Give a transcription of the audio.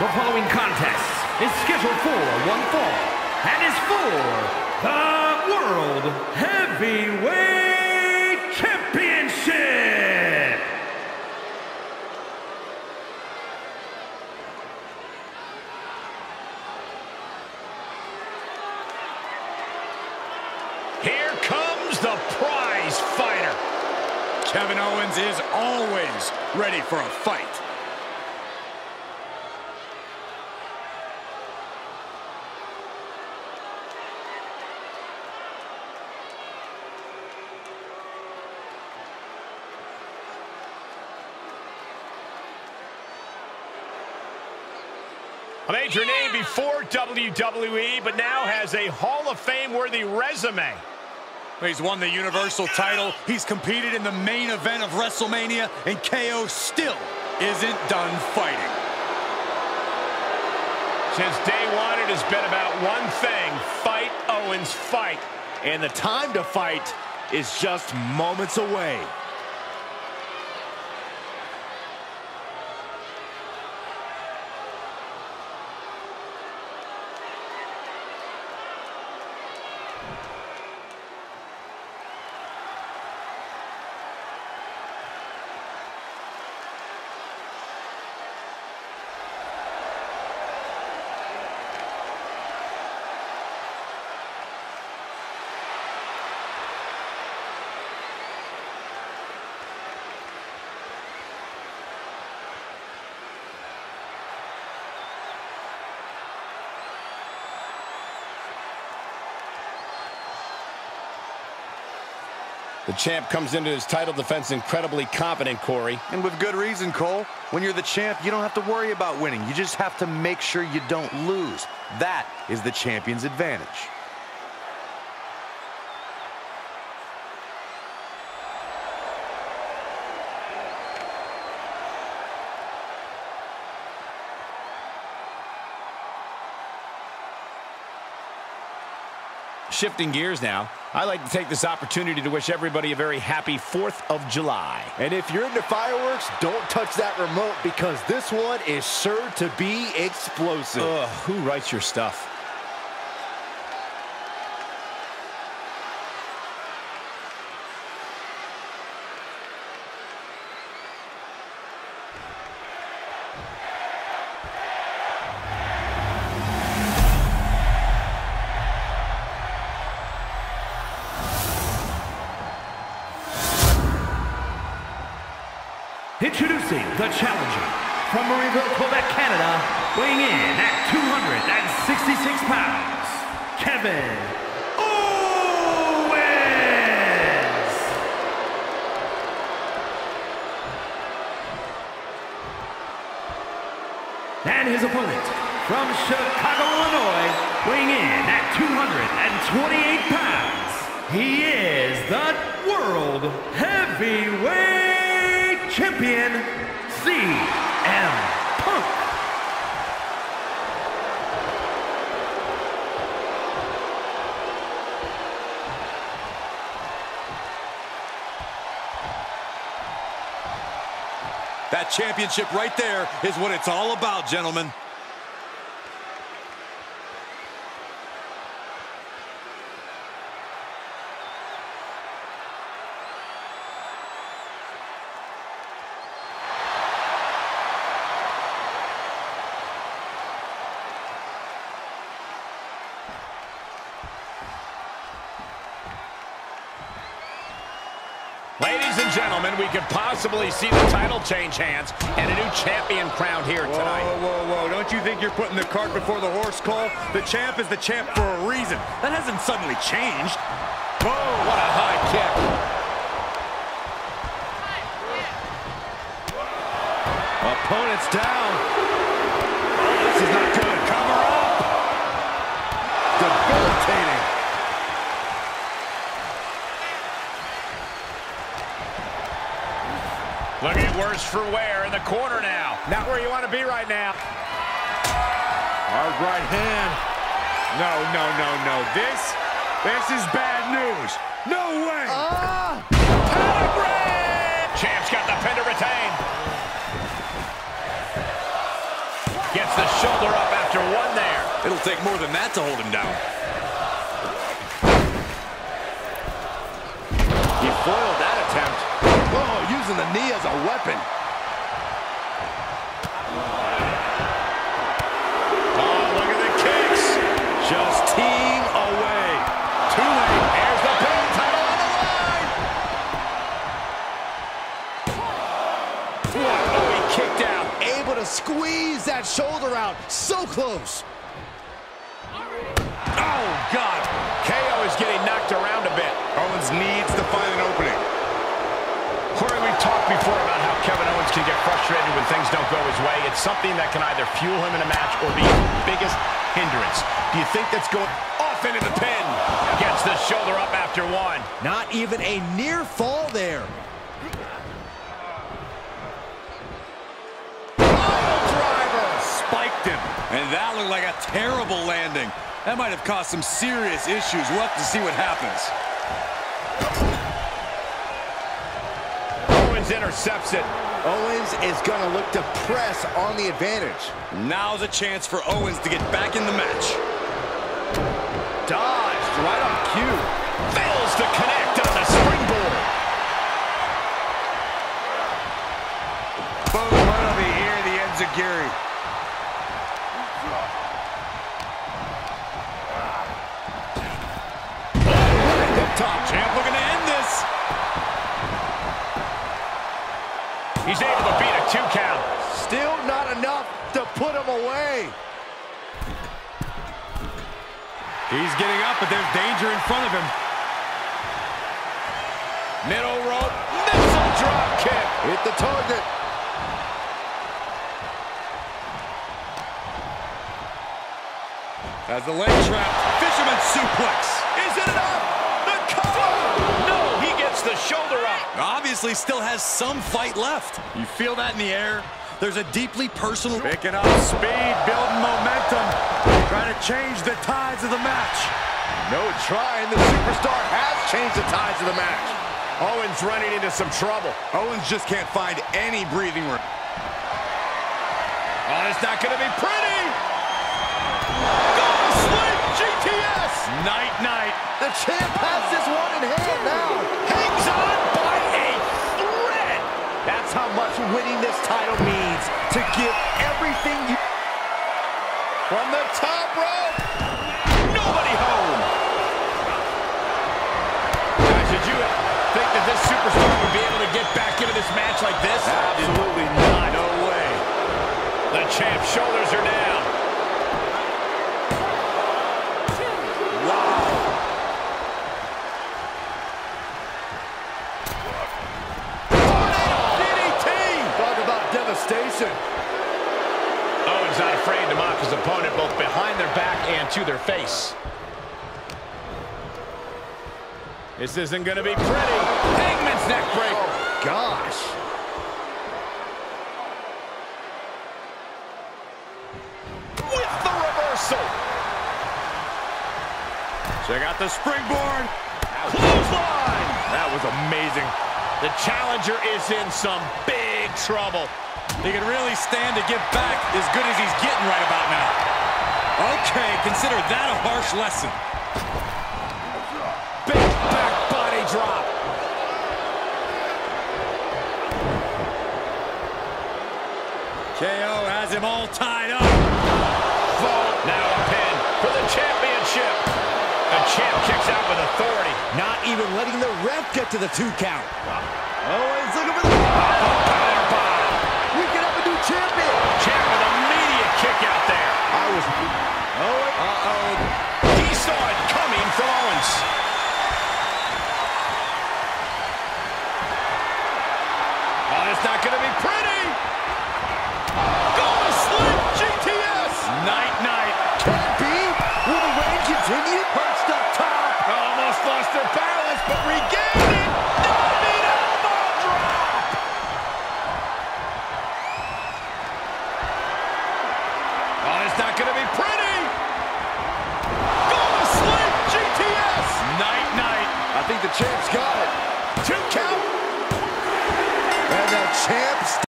The following contest is scheduled for one fall and is for the World Heavyweight Championship. Here comes the prize fighter. Kevin Owens is always ready for a fight. A major name before WWE, but now has a Hall of Fame-worthy resume. He's won the Universal title. He's competed in the main event of WrestleMania, and KO still isn't done fighting. Since day one, it has been about one thing, fight Owens, fight. And the time to fight is just moments away. The champ comes into his title defense incredibly confident, Corey. And with good reason, Cole. When you're the champ, you don't have to worry about winning. You just have to make sure you don't lose. That is the champion's advantage. Shifting gears now, I like to take this opportunity to wish everybody a very happy 4th of July. And if you're into fireworks, don't touch that remote because this one is sure to be explosive. Ugh, who writes your stuff? Introducing the challenger from Marieville, Quebec, Canada, weighing in at 266 pounds, Kevin Owens! And his opponent from Chicago, Illinois, weighing in at 228 pounds, he is the World Heavyweight Champion, CM Punk. That championship right there is what it's all about, gentlemen. Ladies and gentlemen, we could possibly see the title change hands and a new champion crowned here tonight. Whoa, whoa, whoa. Don't you think you're putting the cart before the horse, Cole? The champ is the champ for a reason. That hasn't suddenly changed. Whoa, what a high kick. Opponent's down. Oh, this is not good. Cover up. Debilitating. Looking worse for wear in the corner now. Not where you want to be right now. Hard right hand. No, no, no, no. This, this is bad news. No way. Ah! Champ's got the pin to retain. Gets the shoulder up after one there. It'll take more than that to hold him down. Oh, using the knee as a weapon. Oh, look at the kicks. Just team away. Too late. Here's the pin title on the line. What? Oh, he kicked out. Able to squeeze that shoulder out. So close. Oh, God. Talked before about how Kevin Owens can get frustrated when things don't go his way. It's something that can either fuel him in a match or be his biggest hindrance. Do you think that's going off into the pin? Gets the shoulder up after one. Not even a near fall there. driver. Spiked him. And that looked like a terrible landing. That might have caused some serious issues. We'll have to see what happens. Owens intercepts it. Owens is going to look to press on the advantage. Now's a chance for Owens to get back in the match. Dodged right on cue. Fails to connect on the springboard. Boom, right over here, the Enziguri. Hip He's able to beat a two count. Still not enough to put him away. He's getting up, but there's danger in front of him. Middle rope. Missile drop kick. Hit the target. As the leg trap, fisherman suplex. Is it enough? Gets the shoulder up. Obviously still has some fight left. You feel that in the air? There's a deeply personal... Picking up speed, building momentum. Trying to change the tides of the match. No trying. The superstar has changed the tides of the match. Owens running into some trouble. Owens just can't find any breathing room. Oh, it's not going to be pretty. Go GTS. Night, night. The champ has this one in hand now. Hangs on by a thread. That's how much winning this title means. To give everything you... From the top rope. Nobody home. Guys, did you think that this superstar would be able to get back into this match like this? Absolutely not. No way. The champ's shoulders are down. DDT. Talk about devastation. Owens not afraid to mock his opponent both behind their back and to their face. This isn't going to be pretty. Hangman's neck. Oh, gosh. With the reversal. Check out the springboard. Clothesline. That was amazing. The challenger is in some big trouble. He can really stand to get back as good as he's getting right about now. Okay, consider that a harsh lesson. Big back body drop. KO has him all tied up. Vault. Now a pin for the championship. The champ kicks out with authority. Not even letting the ref get to the two count. Owens looking for the... Power bomb. We can have a new champion. Champ with immediate kick out there. I was... Oh, Owens... Uh-oh. He saw it coming from Owens.